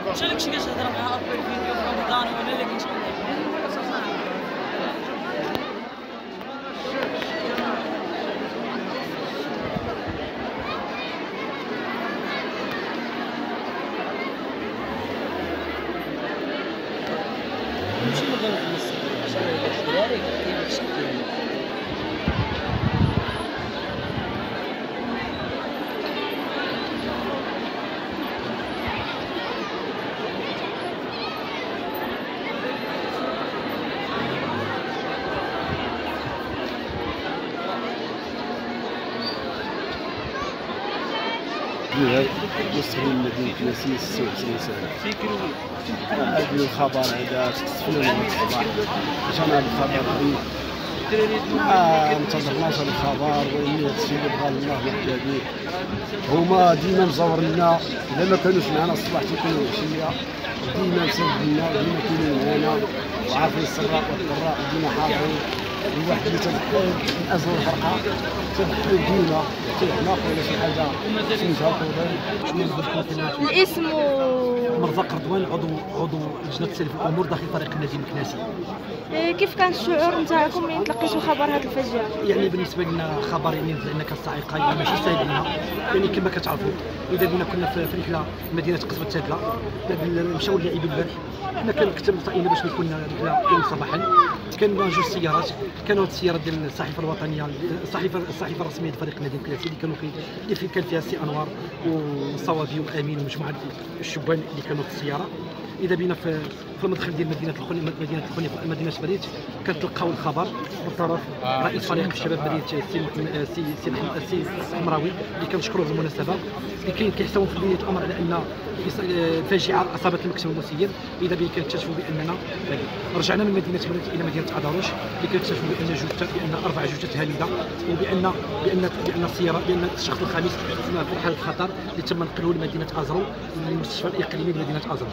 चलो ठीक है सर मैं आपको एक वीडियो का निदान होने लेकिन Şimdi de جهاد مستخدم مدينة ناسية 96 سنة هذا الخبر هذا تكسفنا من الصباح جانا الخبر ما انتظرناش الخبر هذا الشيء اللي بغى الله وحده به هما ديما مزورنا إلا ما كانوش معنا الصباح تيكونوا العشيه ديما مسدنا ديما كاينين معنا. وعارفين السراء والضراء ديما حاضرين الواحد اللي تضحي من أجل الفرقه تضحي ديما تيحنا ولا شي حاجة سميتها فوضى الاسم و... مرزاق رضوان عضو عضو لجنة تسليف الأمور داخل فريق النادي المكناسي؟ إيه، كيف كان الشعور نتاعكم من تلقيتوا خبر هذه الفاجعه يعني بالنسبة لنا خبر يعني لأن كالصاعقه يعني ماشي ساهل لنا. يعني كما كتعرفوا إذا بنا كنا في رحلة مدينة قصبه تادله مشاو اللاعبين البارح. حنا كان كتب طائنا باش نكون رحلة يوم صباحا. كان جوج سيارات كانوا السياره ديال الصحيفة الوطنية الصحيفة الصحيفة الرسمية لفريق النادي الكلاسي اللي كانوا اللي كان فيها سي أنوار والصوابي وأمين ومجموعة الشبان اللي كانوا في السيارة. إذا بينا في في المدخل ديال مدينة الخني مدينة الخني مدينة بريت كنتلقاو الخبر من طرف رئيس فريق الشباب بريت سي محمد- سي سي محمد- سي حمراوي اللي كنشكروه بالمناسبه اللي كاين كيحسبوا في بداية الأمر على أن فاجعة أصابت المكتب المسير. إذا به كنكتشفوا بأننا رجعنا من مدينة بريت إلى مدينة اداروش اللي كنكتشفوا بأن جثه بأن أربع جثث هامدة وبان بان بأن السياره بأن الشخص الخامس في حالة خطر اللي تم نقله لمدينة أزرو للمستشفى الإقليمي لمدينة أزرو.